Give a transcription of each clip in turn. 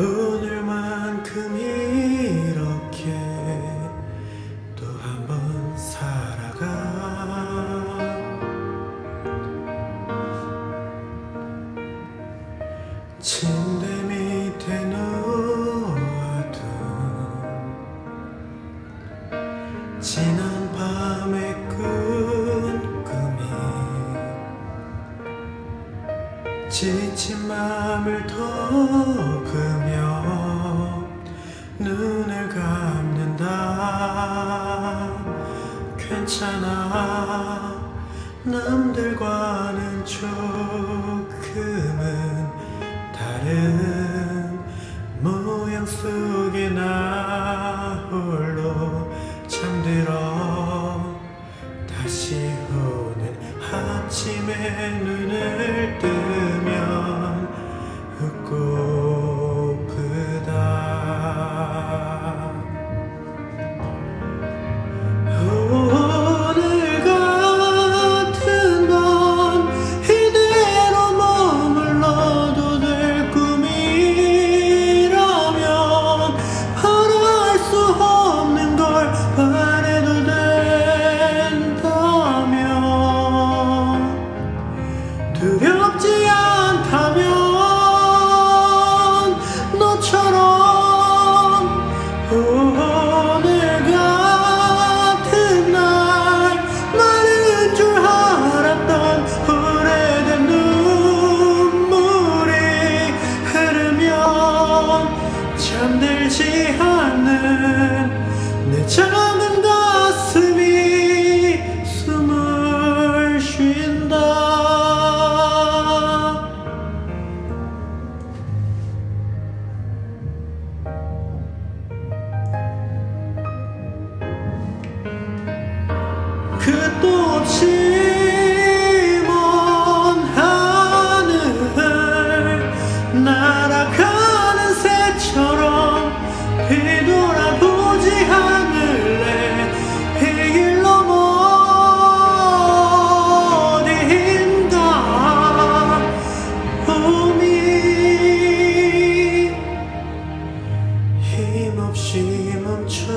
오늘만큼 이렇게 또 한 번 살아가. 침대 밑에 놓아둔 지난 지친 마음을 덮으며 눈을 감는다. 괜찮아. 남들과는 조금은 다른 모양 속에 나 홀로 잠들어. 다시 오는 아침에 눈을 뜨 먼 하늘 날아가는 새처럼 뒤돌아보지 않을래? 이길 너머 어디인가 봄이 힘없이 멈춰있던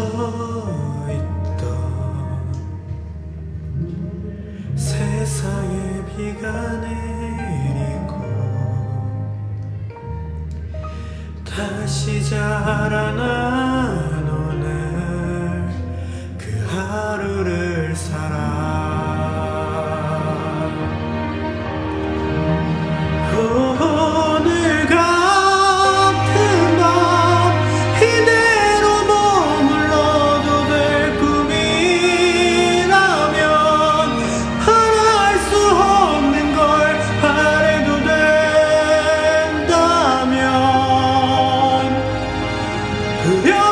비가 내리고 다시 자라나 그려